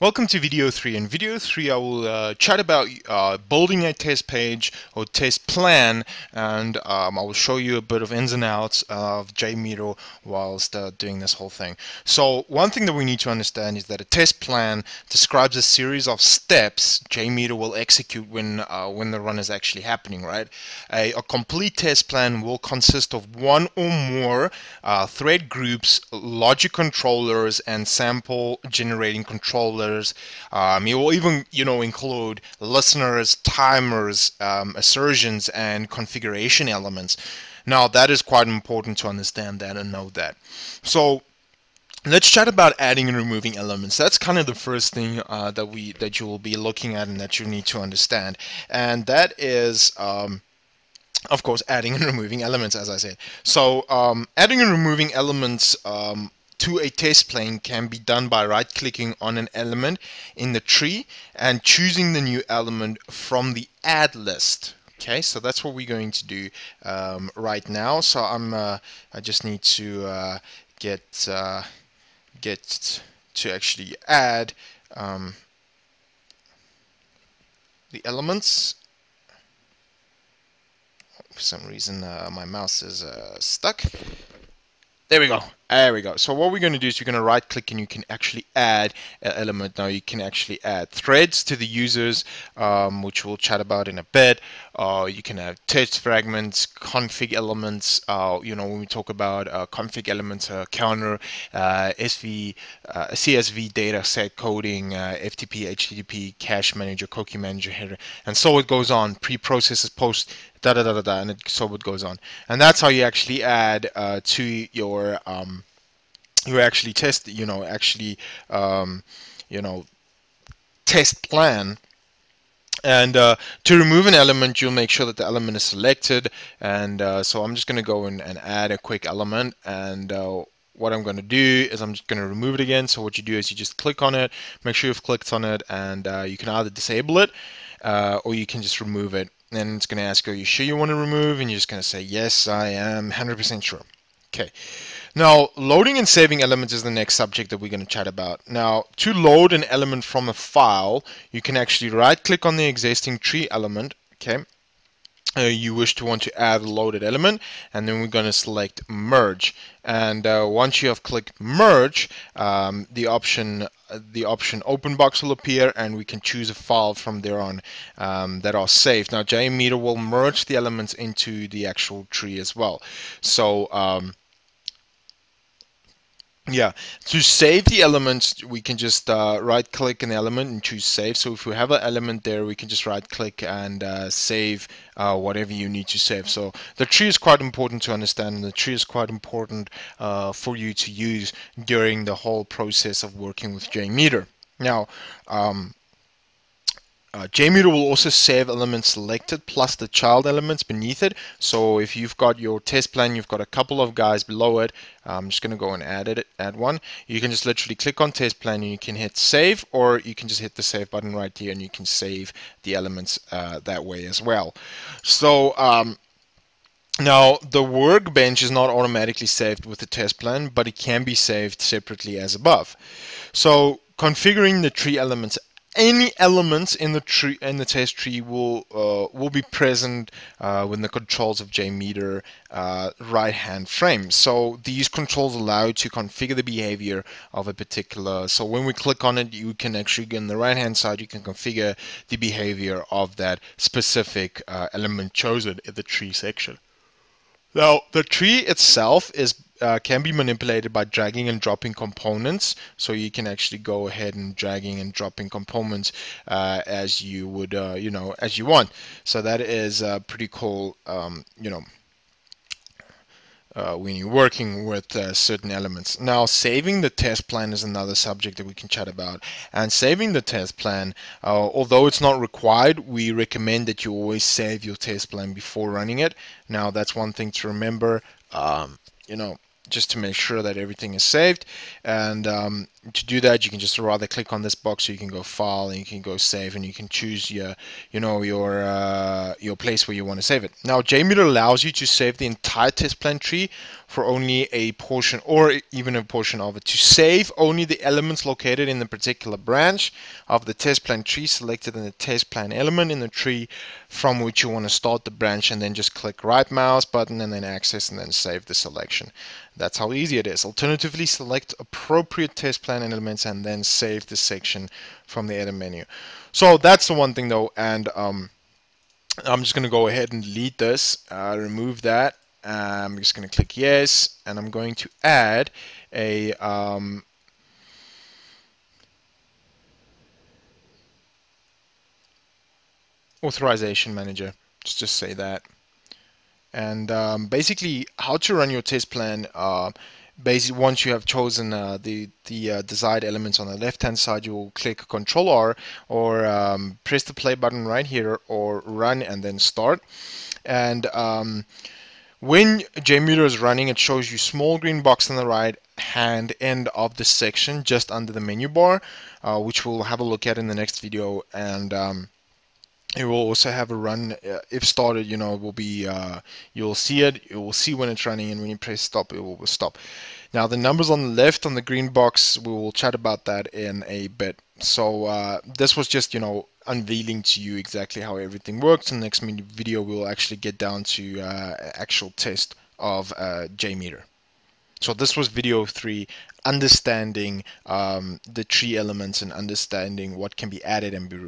Welcome to video 3. In video 3 I will uh, chat about uh, building a test page or test plan and um, I will show you a bit of ins and outs of JMeter whilst uh, doing this whole thing. So one thing that we need to understand is that a test plan describes a series of steps JMeter will execute when, uh, when the run is actually happening, right? A, a, complete test plan will consist of one or more uh, thread groups, logic controllers, and sample generating controllers um, it will even, you know, include listeners, timers, um, assertions, and configuration elements. Now, that is quite important to understand that and know that. So, let's chat about adding and removing elements that's kind of the first thing uh, that we that you will be looking at and that you need to understand and that is um, of course adding and removing elements as I said so um, adding and removing elements um, to a test plan can be done by right clicking on an element in the tree and choosing the new element from the add list. Okay so that's what we're going to do um, right now. So I'm uh, I just need to uh, get uh, get to actually add um, the elements. For some reason uh, my mouse is uh, stuck. There we go. There we go. So what we're going to do is you're going to right click and you can actually add an element. Now you can actually add threads to the users, um, which we'll chat about in a bit. Uh, you can have test fragments, config elements. Uh, you know, when we talk about uh, config elements, uh, counter, uh, SV, uh, CSV data set coding, FTP, HTTP, cache manager, cookie manager header, and so it goes on. Pre-processes, post da da da da da, and it, so it goes on. And that's how you actually add to your um, you actually test, you know, actually, um, you know, test plan. And uh, to remove an element, you'll make sure that the element is selected. And uh, so I'm just going to go in and add a quick element. And uh, what I'm going to do is I'm just going to remove it again. So what you do is you just click on it, make sure you've clicked on it, and uh, you can either disable it uh, or you can just remove it then it's going to ask, are you sure you want to remove? And you're just going to say, yes, I am 100% sure. Okay. Now, loading and saving elements is the next subject that we're going to chat about. Now, to load an element from a file, you can actually right-click on the existing tree element, okay, uh, you wish to want to add a loaded element and then we're going to select merge. And uh, once you have clicked merge um, the option the option open box will appear and we can choose a file from there on um, that are saved. Now JMeter will merge the elements into the actual tree as well. So um, yeah, to save the elements, we can just uh, right click an element and choose save. So if we have an element there, we can just right click and uh, save uh, whatever you need to save. So the tree is quite important to understand and the tree is quite important uh, for you to use during the whole process of working with JMeter. Now, um, uh, JMeter will also save elements selected plus the child elements beneath it. So if you've got your test plan, you've got a couple of guys below it. I'm just going to go and add it, add one. You can just literally click on test plan and you can hit save, or you can just hit the save button right here and you can save the elements uh, that way as well. So um, now, the workbench is not automatically saved with the test plan, but it can be saved separately as above. So configuring the tree elements any elements in the tree in the test tree will uh, will be present uh, when the controls of JMeter uh, right hand frame. So these controls allow you to configure the behavior of a particular. So when we click on it, you can actually on the right hand side you can configure the behavior of that specific uh, element chosen in the tree section. Now the tree itself is uh, can be manipulated by dragging and dropping components. So you can actually go ahead and dragging and dropping components uh, as you would, uh, you know, as you want. So that is uh, pretty cool, um, you know, uh, when you're working with uh, certain elements. Now, saving the test plan is another subject that we can chat about. And saving the test plan, uh, although it's not required, we recommend that you always save your test plan before running it. Now, that's one thing to remember. Um, you know, just to make sure that everything is saved. And um, to do that, you can just rather click on this box, so you can go File and you can go Save, and you can choose your, you know, your uh, your place where you want to save it. Now, JMeter allows you to save the entire test plan tree for only a portion or even a portion of it. To save only the elements located in the particular branch of the test plan tree selected in the test plan element in the tree from which you want to start the branch, and then just click right mouse button and then access and then save the selection. That's how easy it is. Alternatively, select appropriate test plan elements and then save the section from the edit menu. So that's the one thing though, and um, I'm just going to go ahead and delete this, uh, remove that. I'm just going to click yes, and I'm going to add a um, authorization manager. Let's just say that. And um, basically, how to run your test plan. Uh, basically, once you have chosen uh, the the uh, desired elements on the left hand side, you will click Control R or um, press the play button right here, or run and then start. And um, when JMeter is running, it shows you small green box on the right hand end of the section, just under the menu bar, uh, which we'll have a look at in the next video. And um, it will also have a run uh, if started you know it will be uh, you'll see it you will see when it's running and when you press stop it will stop. Now the numbers on the left on the green box we will chat about that in a bit. So uh, this was just you know unveiling to you exactly how everything works. In the next video we'll actually get down to uh, actual test of uh, JMeter. So this was video three, understanding um, the tree elements and understanding what can be added and be